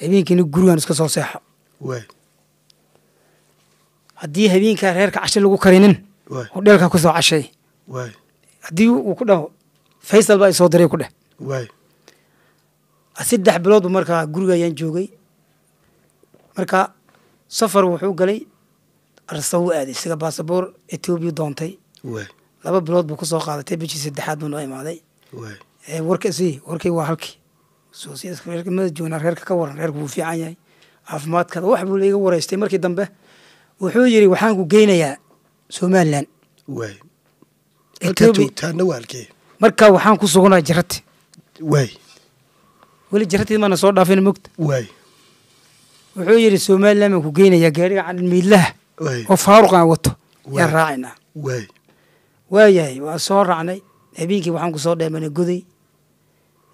Habeenkiina gurigan iska soo seexo. Haddii habeenkaa reerka cashe lagu karinin waay hudheelka ku soo cashay haddii uu ku dhaho faysal baa isoo diray ku dheh saddex biloodba markaa guriga ayaan joogay. Marka safar wuxuu galay arsa u aaday siga baasaboor etoobiya doontay laba bilood buu ku soo qaadatay bishii saddexaad buu noo imaaday. Waay ee warka si warkay waa halkii. Reerka mada joognaa reerka ka waran reerka wuu fiican yahay. Caafimaadkada wax buu laiga wareystay markii dambe. Wuxuu yiri waxaan ku geynayaa somaliland. Waay halkaa Ethiopia- joogtaana waa halkee marka waxaan ku sugnaa jarati. Weli jaratii maana soo dhaafin mogta wuxuu yiri somaliland baan ku geynayaa gaariga cadmiidlaha waay oo faaruq aan wato. Raacaynaa waay waayahay waan soo raacnay. Habeenkii waxaan ku soo dheelmanay goday.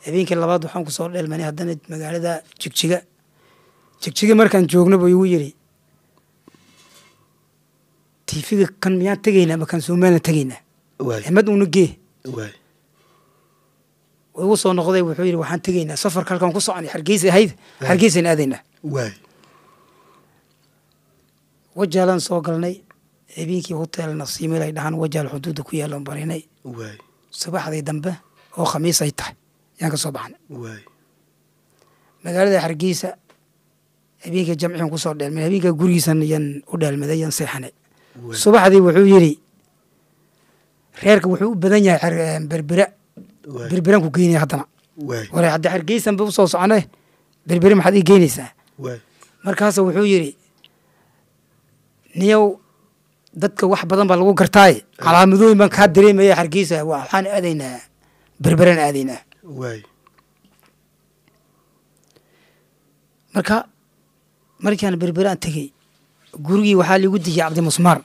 Habeenkii labaad waxaan ku soo dheelmanay haddana magaalada jigjiga. Jigjiga markaan joogno buu igu yiri tiifiga kan miyaan tegaynaa? Ma kan somaliland tegaynaa? Ximad una gee. Igu soo noqday wuxuu yidhi waxaan tegaynaa. Safarka halkaan ku soconay hargeysa ahayd. Hargeysaan aadaynaa waay. Wajaalaan soo galnay habeenkii hotel nasiimil ay dhahaan wajaal xuduudda ku yaalaan barinay waay subaxdii dambe oo khamiis ay tahay yaan ka soo baxnay. Magaalada hargeysa habeenkii jamciyan ku soo dheelmay habeenkaa gurigiisan yan u dheelmaday yan seexanay. Subaxdii wuxuu yidhi reerka wuxuu u badan yahay berbera waay berberaan ku geynaya haddana. Ware hadda hargeysan ba socone berbere maxaad ii geynaysaa markaasa wuxuu yidhi niyow dadka wax badan baa lagu gartaaye calaamadooyin baan kaa dareemaya hargeysa. Waxaan aadaynaa berberaan aadaynaa marka markaan berberaan tegey gurigii waxaa liigu dejiyey cabdimusmaar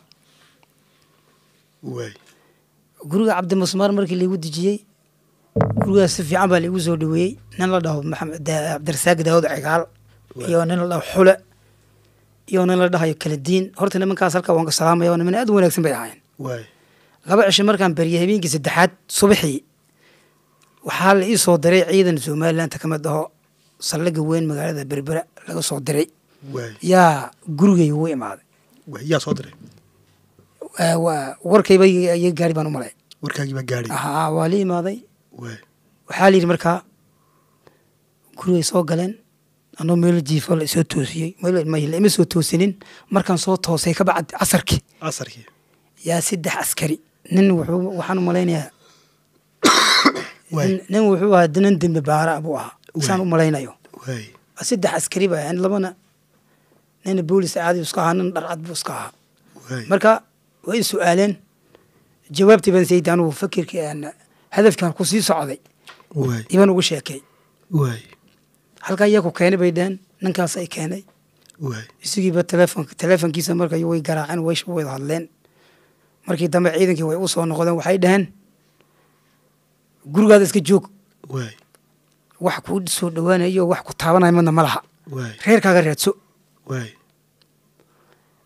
guriga cabdimusmaar markii liigu dejiyey gurigaas si fiican baa liigu soo dhaweeyey nin la dhaho maxamed cabdirasaaq daawud cigaal. Iyo nin la dhaho xule iyo nin la dhahayo kala diin. Horta nimankaas halkaa waan ka salaamaya niman aad u wanaagsan bay ahaayeen. Laba cisho markaan bariyay habeenkii saddexaad subaxii waxaa la ii soo diray ciidan somaliland ka mid aho saldhiga weyn magaalada berbera laga soo diray. Yaa gurigay ugu imaaday. Warkayba iga gaari baan u malay. Waa la imaaday. Waxaa la yidhi markaa gurigay soo galeen anoo meel jiifo la isoo toosiyey. Meel ma ima soo toosinin. Markaan soo toosay ka bacdi casarkii. Casarkii. Yaa saddex askari. Nin wuxuu waxaan malaynayaa. Nin- wuxuu ahaa nin dembi baara buu ahaa. Saan u malaynayo. Saddex askari ba ahayn labana nina boolis caadi iska ahaa nin dharcad buu iska ahaa. Marka way su'aaleen. Jawaabtii baan saydi anugu fakirkii aan hadafkan ku sii socday. Ibaan ugu sheekay halkaa iyaku keenay bay dheheen ninkaas ay keenay. Waay isigiiba telefonka telefonkiisa marka way garaaceen way wada hadleen. Markii dambe ciidankii way u soo noqdeen waxay dhaheen gurigaada iska joog. Wax kuu soo dhowaanayo wax ku taabanayo midna ma laha. Waay reerkaaga raadso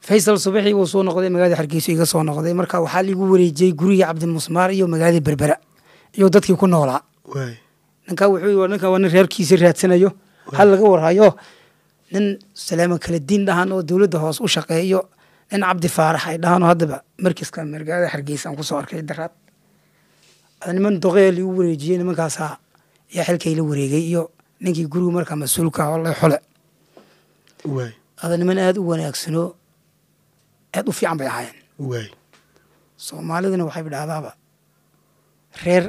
faysal subaxii buu soo noqday magaalada hargeyso iga soo noqday. Marka waxaa liigu wareejiyey gurigii cabdimusmaar iyo magaalada berbera iyo dadkii ku noolaa. Ninkaa wuxuu yii ninkaa waa nin reerkiisa raadsanayo hal laga warhayo nin salaaman kala diin dhahan oo dowladda hoos u shaqeeyo nin cabdi faarax ay dhahaan oo haddaba markiiska magaalada hargeysa aan ku soo arkay daraad. Niman doqee liigu wareejiyey nimankaasaa ayaa xilkay la wareegay iyo ninkii guriga markaa mas'uulka oo la xole. Ada niman aada u wanaagsanoo aada u fiican bay ahaayeen. Soomaaliduna waxay dhahdaaba reer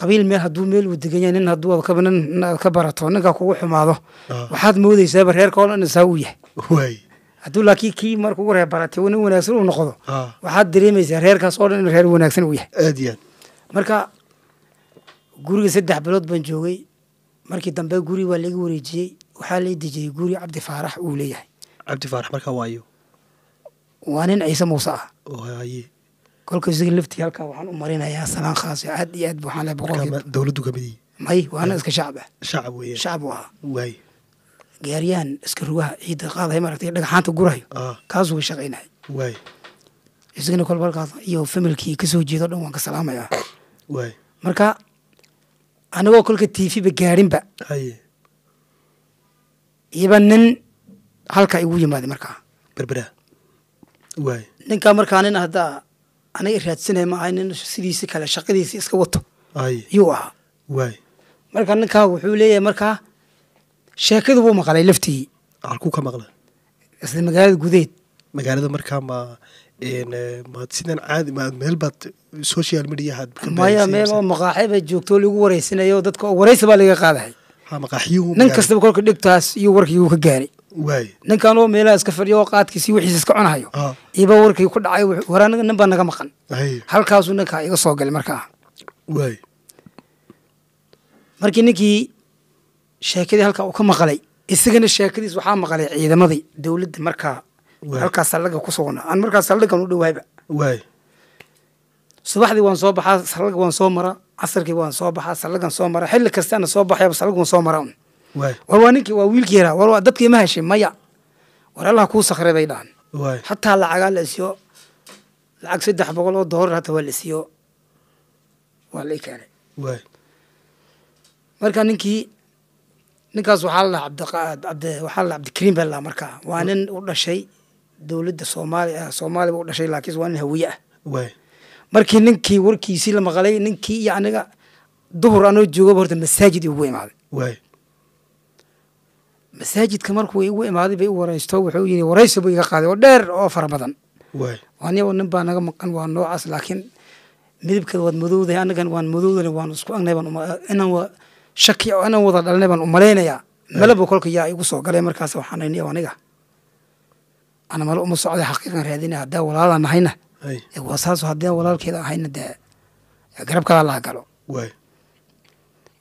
qabiil meel hadduu meel uu degan yahay nin hadduu aad ka barato ninkaa kugu xumaado Ah. waxaad moodaysaaba reerka oo dhan isaa uu yahay. Hadduu laakiin kii marka ugu reer baratay nin wanaagsan uu noqdo ah. waxaad dareemaysaa reerkaas oo dhan inuu reer wanaagsan uu yahay. Marka guriga saddex bilood baan joogay. Markii dambe guri waa laga wareejiyey waxaa lai dejiyey guri cabdi faarax uu leeyahay. Cabdi faarax markaa waayo? Waa nin ciise muuse ah kolka isaga laftii halkaa waxaan u marinayaa salaan khaas ah. aad iyo aad waxaan markaa dowladdu ka mid yihi may waa nin iska shacab ah. Shacab weeyaan. Shacab uu ahaa waay gaariyaan iska rugaha ciidda qaadahay maaragtay dhagaxaanta gurayo. Ah. Kaasuu ka shaqaynahay waay isagana kolba halkaas iyo familkii ka soo jeedo dhan waan ka salaamayaa waay marka anigoo kolka tv-ba gaarinba haye nin halkaa igu yimaaday markaa berbera waay ninkaa markaa nin haddaa aniga raadsanaya ma ahay nin sidiisi kale shaqadiisi iska wato. Yuu ahaa. Marka ninkaa wuxuu leeyahay markaa sheekadu buu maqlay laftii. Halkuu ka maqla isla magaalada gudeed. Magaalada markaa ma een, eh, ma sidan caadi ma meel baad social mediahaad maya meel oo maqaaxe bay joogto oo lagu wareysanayo dadka oo wareysi baa laga qaadahay. Ha maqaaxiyuhu nin kastaba kolka dhigtaas iyo warkii uu ka gaaray waay ninkan oo meelaha iska fadhiyo oo qaadkiisi wixiisa iska cunahayo. Ah. Iba warkii ku dhacay war aniga nin baa naga maqan. Halkaasuu ninkaa iga soo galay markaa. Markii ninkii sheekadii halkaa uu ka maqlay isagana sheekadiis waxaa maqlay ciidamadii dowladda markaa. Halkaa saldhiga ku sugnaa aan markaa saldhigan u dhowahayba subaxdii waan soo baxaa saldhiga waan soo maraa casarkii waan soo baxaa saldhigan soo maraa xilli kastaana soo baxayaba saldhiga waan soo maraa war waa ninkii waa wiilkii yaraa war waa dadkii ma heshay maya. War allaha kuu sakray bay dhahan xataa lacagaa la isiyo lacag saddex boqol oo doolar hata waa la isiyo waa la i keenay marka ninkii ninkaas waxaa la cabdi waxaa la cabdikariim baa la dhahaa markaa waa nin u dhashay dowladda soomaaliya soomaaliya u dhashay laakiin waa nin hawiye ah. Markii ninkii warkiisii la maqlay ninkii iyo aniga duhur anoo joogaba horta masaajid igu imaaday masaajidka markuu igu imaaday bay u wareysto wuxuu yidhi wareysi buu iga qaaday oo dheer oo fara badan. Anigo nin baa naga maqan waa noocaas laakiin midabkeeda waad madowdahay anagan waan madowdana waan isku agnay baan uma- inaan shaki oo inaan wada dhalnay baan umalaynayaa malaba kolka yaa igu soo galay markaas waxaan ini aniga ana male uma socday xaqiiqan raadina haddaa walaalaan nahayna waa saas walaalkeeda ahayna dee garabkadaa laha galo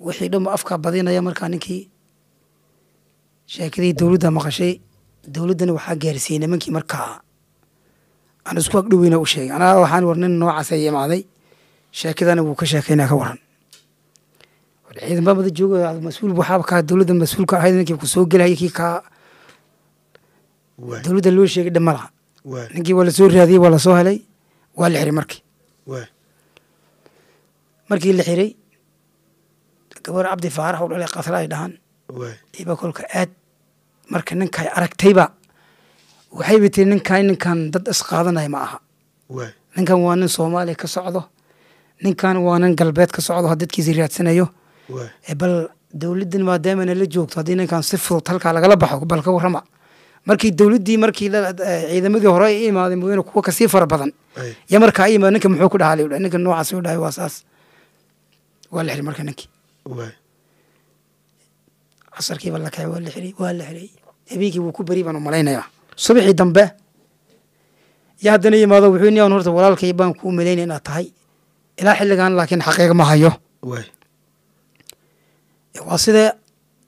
wixii dhanba afkaa badinaya markaa ninkii sheekadii dowladda maqashay dowladdana waxaa gaarsiiyey nimankii markaa aan isku agdhoweyna u sheegay. Anaa waxaan war nin noocaas ay imaaday sheekadana wuu ka sheekaynaa ka waran war ciidan baa mada jooga mas'uul waxaaba kaa dowladda mas'uulka ahayd ninkii ku soo gelaya kii kaa dowladda loo sheegay dhan ma laha. Waay ninkii waa la soo raadiyey waa la soo helay waa la xiray markii. Markii la xiray gabar cabdi faarax u dhalay qasra ay dhahaan. Waay iba kolka aad marka ninkay aragtayba waxayba tiri ninkan ninkan dad isqaadanaya ma aha. Ninkan waa nin soomaaliya ka socdo. Ninkan waa nin galbeed ka socdo dadkiisa raadsanayo. Ee bal dowladdan maadaamana la joogto haddii ninkan si fudud halkaa lagala baxo bal ka warrama. Markii dowladdii markii eh, ciidamadii hore ay imaadeen mooyaane kuwa ka sii fara badan. Ya markaa ay imaad ninka muxuu ku dhahaa la ninka noocaas u dhahay waa saas. Waa la xiray marka ninkii casarkiiba la kacay waa la xiray waa la xiray habeenkii wuu ku beri baan u malaynayaa. Subaxii dambe ya haddana yimaado wuxuu niyan horta walaalkay baan kuu malaynaya inaad tahay. Ilaa xilligan laakiin xaqiiq ma hayo. Waa sidee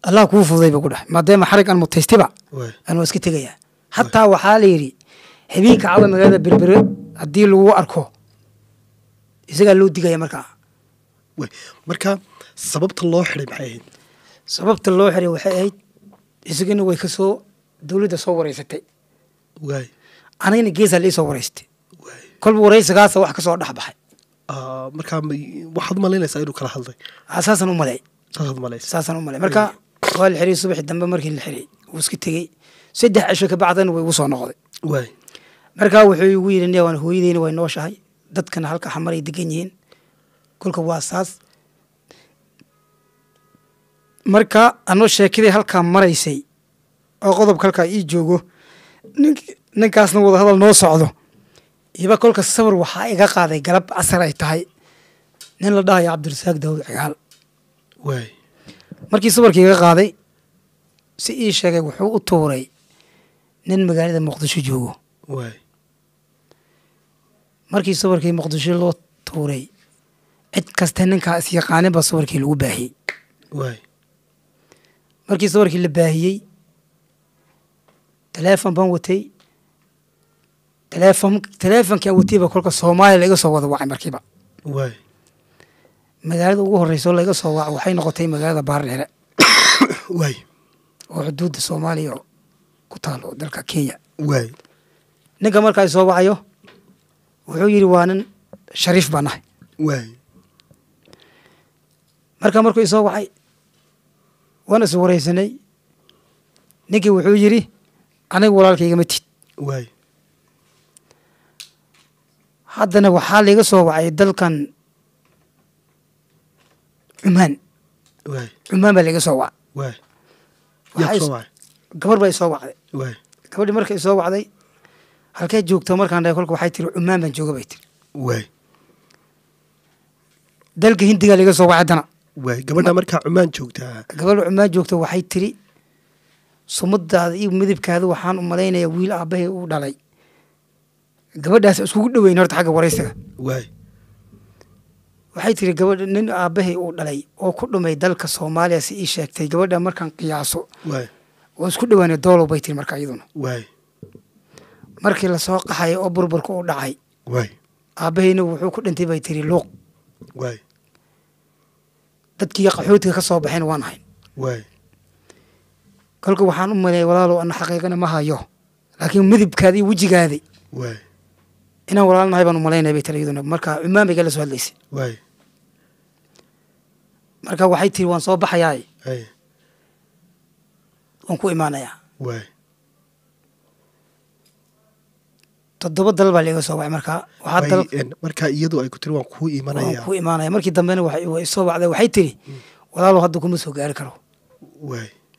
allah kuu fududay buu ku dhahay. Maadaama xarig aan mutaystiba aan waa iska tegayaa. Hataa waxaa la yidhi habeenka cawa magaalada berbere haddii lagu arko isagaa loo digaya markaa. Marka sababta loo xiray maxay ahayd? Sababta loo xiray waxay ahayd isagana way ka soo dowladda soo wareysatay. Anagana geesaa lai soo wareystay. Kolba wareysigaasa wax ka soo dhex baxay. Ah, marka ma- waxaad malaynaysaa inuu kala hadlay? Ah, saasaan u malay. Saasaan u malay. Marka waa la xiray subaxi dambe markii la xiray. Wuu iska tegey. Saddex cisho kabacdana way igu soo noqday. Markaa wuxuu igu yidhi waan hooyadeyna way nooshahay. Dadkana halka xamar ay degan yihiin. Kolka waa saas marka anoo sheekadii halkaa maraysay oo qodobka halkaa ii joogo nink ninkaasna wadahadal noo socdo. Iba kolka sawir waxaa iga qaaday galab casar ay tahay. Nin la dhahayo cabdirasaaq daawud cigaal. Markii sawirkii iga qaaday si ii sheegay wuxuu u tuuray nin magaalada muqdisho joogo. Markii sawirkii muqdisho loo tuuray cid kasta ninkaa isyaqaanin baa sawirkii lagu baahiyey markii sawirkii la baahiyey teleefon baan watay. Teleefon teleefonkii aan watay baa kolka soomaaliya laiga soo wada wacay markiiba. Magaalada ugu horreysa oo laiga soo wacay waxay noqotay magaalada baardheere oo xuduudda soomaaliya oo ku taalo dalka kenya. Ninka markaa soo wacayo wuxuu yidhi waa nin shariif baa nahay. Marka markuu isoo wacay waan is wareysanay. Ninkii wuxuu yidhi aniga walaalkaygama tid waay. Haddana waxaa laiga soo wacay dalkan cumaan. Waay. Cumaan baa laiga soo wacay. Waay. Gabar baa isoo wacday. Waay. Gabadhii markay isoo wacday halkee joogto markaan dhahay kolka waxay tiri cumaan baan jooga bay tiri waay. Dalka hindigaa laiga soo wacay haddana gabadha markaa cumaan joogtaa gabadha cumaan joogto waxay tiri sumadaada iyo midabkaada waxaan u malaynayaa wiil aabbahay uu dhalay. Gabadhaas iskugu dhoweyn horta xagga waraysiga waay waxay tiri gabadha nin aabbahay uu dhalay oo ku dhumay dalka soomaaliya si ii sheegtay gabadha markaan qiyaaso. Waay oo isku dhowaanay doolow bay tiri markaa iyaduna. Waay markii la soo qaxay oo burburka u dhacay waay aabbahayna wuxuu ku dhintay bay tiri luuq. Waay dadkii qaxootiga ka soo baxeen waan ahayn waay kolka waxaan u maleeyay walaalow ana xaqiiqana ma hayo laakiin midabkaada iyo wejigaada waay inaan walaal nahay baan u malaynaya bay tiri iyaduna marka cumaan bay kala soo hadlaysay. Marka waxay tiri waan soo baxayaa. Ay waan ku imaanayaa waay toddoba dal baa laiga soo wacay markaa. Markaa iyadu ay ku tiri waan kuu imanaya. Ku imaanaya markii dambena waxay way soo wacday. Waxay tiri walaalow hadda kuma soo gaari karo.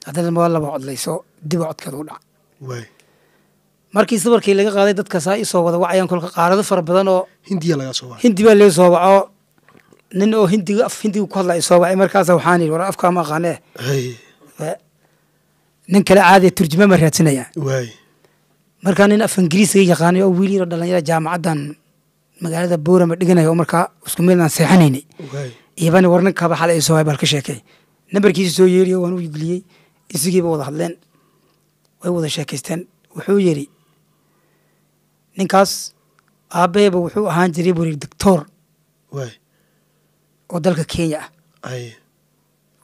Haddana ma laba codlayso diba codkeeda u dhac. Markii sawirkii laga qaaday dadka saa isoo wada wacayaan kolka qaarado fara badan oo hindi baa lee soo waco. Nin oo hindiga af hindiga ku hadla soo wacay. Markaasa waxaan yidhi war afkaa ma aqaanee? Nin kale caadiya turjuma ma raadsanaya waay markaa nin af ingiriisiga yaqaanay oo wiil yaro dhalinyara jaamacaddan magaalada boorama dhiganaya oo markaa isku meel aan seexanaynay iyabani war ninkaaba xalay soo waay bal ka sheekay. Nambarkiisa soo yeeriyo waan u geliyey isigiiba wada hadleen. Way wada sheekaysteen. Wuxuu yidhi ninkaas aabbaheeba wuxuu ahaan jiray buu yidhi doctor oo dalka kenya ah.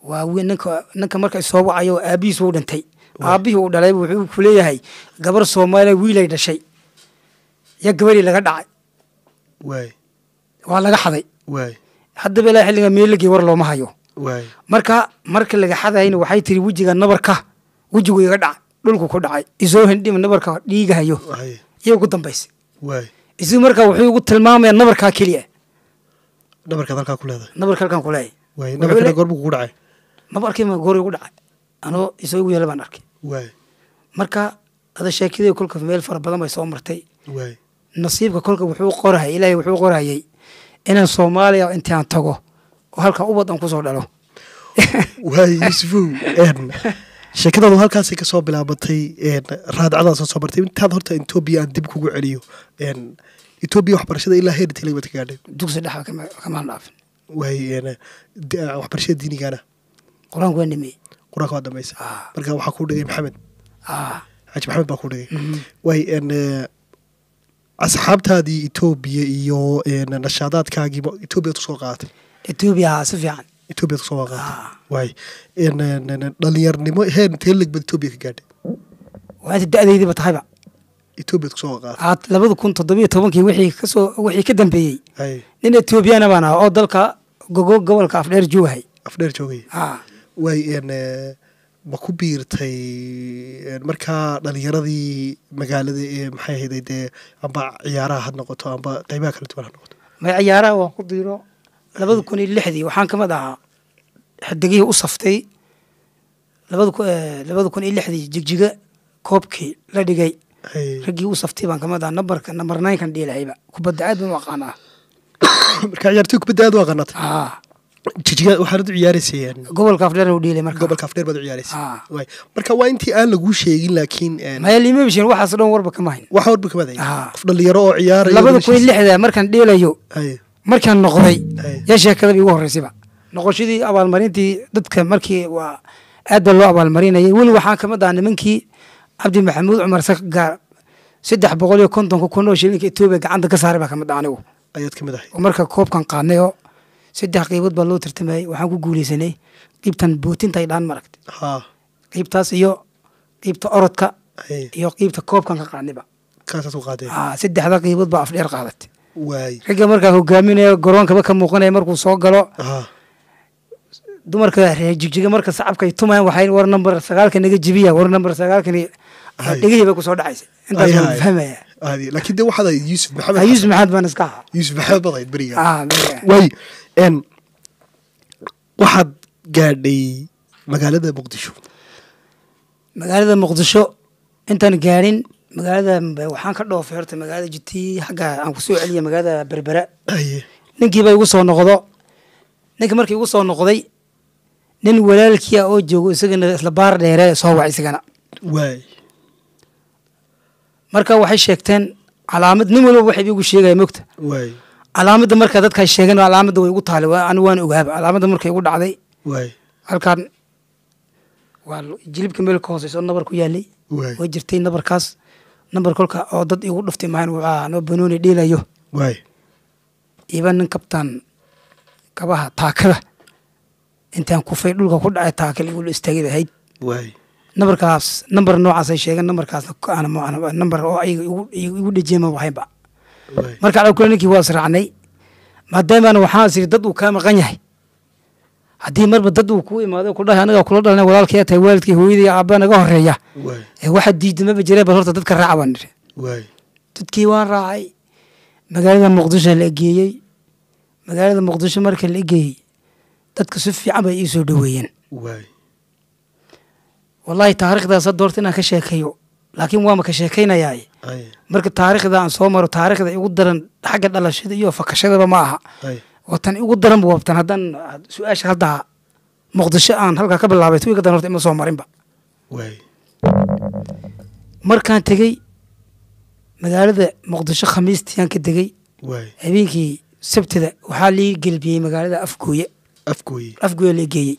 Waa ninka ninka marka soo wacayo oo aabihiis uu dhintay aabbihii uu dhalay wuxuu ku leeyahay gabar soomaaliya wiilay dhashay. Ya gabadhii laga dhacay. Waa laga xaday. Haddaba ilaa xilliga meelagii war looma hayo. Marka marka laga xadayna waxay tiri wejiga nabarka wejigu iga dhacay dhulku ku dhacay. Isoo hindhima nabarka dhiigahayo hay iyo ugu dambaysay. Waay isagu marka wuxuu ugu tilmaamaya nabarkaa keliya. Dhabarkaad halkaa ku leedahay. Nabarka halkan ku leeyahay. Nabarkana goorbu kugu dhacay. Nabarkiima goor igu dhacay. Anoo isoo igu yeela baan arkay marka ada sheekadii kolka meel fara badan bay soo martay. Nasiibka kolka wuxuu qorahayay ilaahay wuxuu qorahayay inaan soomaaliya intii aan tago oo halkan ubad aan ku soo dhalo. Waay yuusufow sheekadaadu halkaasay ka soo bilaabatay een, raadcadaasoo soo martay. Intaad horta etoobiya aan dib kugu celiyo etoobiya waxbarashada ilaa heer tilay baad ka gaadhay dugsi dhexa kama- kamaan dhaafin waay waxbarashada diinigana qur'aanku waa dhameeyey qur'aanka waa dhamaysa Ah. marka waxaa kuu dhigay maxamed. Ah, xaaji maxamed baa kuu dhigay. Mhm. waay eh, asxaabtaadii etoobiya iyo een, nashaadaadkaagiiba etoobiyaad ku soo qaadatay etoobiya si fiican. Etoobiyaad ku soo qaadatay Ah. waay dhalinyarnimo heer intee leg baad etoobiya ka gaadhay. Inta da-daydiiba tahayba etoobiyaad ku soo qaadatay aad labada kun toddobiyo tobankii wixii ka soo wixii ka dambeeyey. Nin etoobiyana baan ahaa oo dalka gogo gobolka afdheer joogahay afdheer joogay Een, eh, ma ku biirtay markaa dhalinyaradii magaalada ee maxay ahayday dee amba ciyaaraha had noqoto amba qeybaha kala duwan ha noqoto? May ciyaaraha waan ku diiro labada kun iyo lixdii. Waxaan ka mid ahaa xidigihii u saftay labada eh, labada kun iyo lixdii jigjiga koobkii la dhigay. Raggii u saftay baan ka mid ahaa nambarka nambar naynkan dhiilahayba kubadda aad baan u aqaanaa. Marka ciyaartoy kubadda aad u aqaanata Ah, jijiga waxaad u ciyaaraysay gobolka afdheer u dhiilay marka gobolka afdheer baad u ciyaaraysay Ah. marka waa intii aan laguu sheegin laakiin een, maya liima bishin waxaas dhan warba kama hayn wax warba kamad hay Ah. qof dhalinyaro oo ciyaaraya labada kun iyo lixda markaan dhiilayo hay markaan noqday Hay. yaa sheekadaba igu horreysayba noqoshadii abaalmarintii dadka markii waa aad baa loo abaalmarinayay. Weli waxaan ka mid ahaa nimankii cabdi maxamuud cumar sagaar saddex boqol iyo kontonka kun oo shilinka etoobiya gacanta ka saaray baa ka mid anigu. Ayaad ka mid ahay. Oo marka koobkan qaadnay oo saddex qeybood baa loo tartamayay waxaan ku guuleysanay qeybtan bootinta ay dhaan maragtay ha. Qeybtaas iyo qeybta orodka iyo qeybta koobkan ka Ah, saddexda qeybood baa afdheer qaadatay ragga markaa hogaaminaya garoonkaba ka muuqanaya markuu soo galo dumarka reer jigjiga marka sacabka ay tumayaan waxay war nambar sagaalka naga jibiya war nambar sagaalkani Hay. dhegihii bay ku soo dhacaysa. Intaas waan fahmaya. Laakiin de waxaad yuusuf maxamed Ah, xasan. maxamed baan iska ahaa. Yuusuf maxamed baad ahayd beriga. Ah, waay waxaad gaadhay magaalada muqdisho. Magaalada muqdisho intaan gaarin magaalada waxaan ka dhoofay horta magaalada jitii xagga aan ku soo celiya magaalada berbera. Ninkiiba igu soo noqdo ninka markii igu soo noqday nin walaalkii ah oo joogo isagana isla baar dheere soo wacay isagana. Marka waxay sheegteen calaamad nin walba waxay igu sheegaya mogta waay calaamadda marka dadka ay sheegeen calaamadda way igu taali waa anigu waan ogaaba calaamadda markay igu dhacday halkan waa jilibka meel ka hooseyso nabar ku yaalay way. Jirtay nabarkaas. Nabar kolka oo dad igu dhuftay maahan waa noo banooni dhiilayo iba nin kabtaan kabaha taakada. Intaan kufay dhulka ku dhacay taakal igula istaagid ahayd nabarkaas nambar noocaas ay sheegeen aan- nambar oo ayaga igu- igu igu dhejiyeen ma wahaynba marka calaa kule ninkii waa israacnay maadaamaana waxaan siri dad uu kaa maqan yahay. Haddii marba dad uu ku imaado ku dhahay anagaa kula dhalnay walaalkaya tahay waalidkii hooyadii aabba naga horreeya waxa diida maba jireen bal horta dadka raaca baan nidhi dadkii waan raacay magaalada muqdisho la geeyey magaalada muqdisho marka la geeyey dadka si fiican bay ii soo dhoweeyeen. Waay wallahi taariikhdaas hadda horta inaan ka sheekeeyo laakiin waama ka sheekaynayaa marka taariikhda aan soo maro taariikhda igu daran xagga dhalashada iyo fakashadaba ma aha. Haye watan igu daran bu haddaan su'aasha hadda muqdisho aan halkaa ka bilaabay tu iga daran horta ima soo marinba. Markaan tegey magaalada muqdisho khamiistiiyaan ka degey habeenkii sabtida waxaa lii gelbiyey magaalada afgooye. Afgooye. Afgooye la geeyey.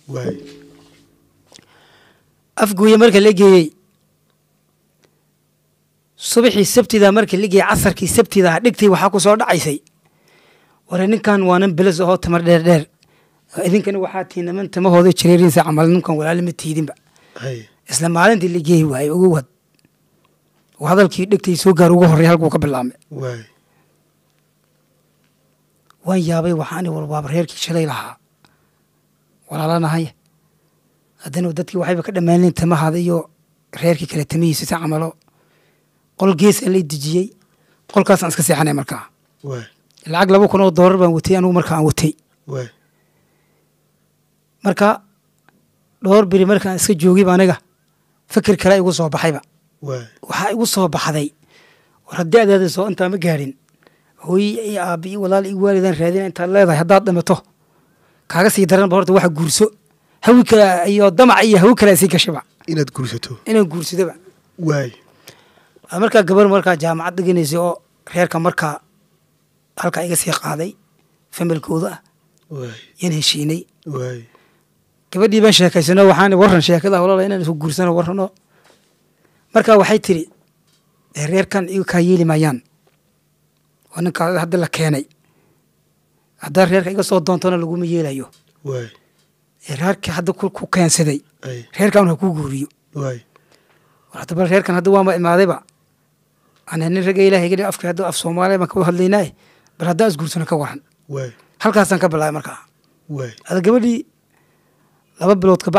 Afgooye marka la geeyey subaxii sabtida marka la geeyey casarkii sabtida dhigtii waxaa ku soo dhacaysay. Ware ninkan waa nin beles ahoo tamar dheer dheer. Idinkana waxaa tii niman tamahooda jareerinsa camal ninkan walaali ma tiidinba. Isla maalintii la geeyi waayey ugu wad. Oo hadalkii dhegtay soo gaar ugu horrey halkuu ka bilaabmay. Waan yaabay waxaani walbaaba reerkii shalay lahaa. Walaalanahay haddana dadkii waxayba ka dhammaaneen tamahaada iyo reerkii kale tamihiisa si camalo qol geesaan lay dejiyey. Qolkaasaan iska seexanay markaa lacag laba kun oo doolar baan watay anigu markaa aan watay marka dhowr beri markaan iska joogayba aniga fikir kale igu soo baxayba. Waxaa igu soo baxday. War soo intaa ma gaadhin hooyi iyo aabbi iyo walaal iyo waalidaan raadina intaad leedahay haddaad dhimato. Kaaga sii daranba horta waxa guurso. Hawi kale iyo damac iyo hawi kale sii gashaba inaad guursato. Inaan guursadoba markaa gabar markaa jaamacad dhiganaysay oo reerka markaa halkaa iga sii qaaday familkooda ah yaan heshiinay. Gabadhii baan sheekaysano waxaan warran sheekada walaala inaan isku guursano warrano. Marka waxay tiri "Eh, reerkan igu kaa yeeli maayaan. Waa ninkaa hadda la keenay. Haddaa reerka iga soo doontona laguma yeelayo. Eh, reerkii hadda ku ku keensaday. Ay. Reerkan ha kuu guuriyo. Reerkan hadda waama imaadayba nin ragga ilahay afka af soomaaliya baan ka hadlaynaa bal haddaan isguursano ka waran halkaasaan ka bilaabay markaa ada gabadhii laba bilood ka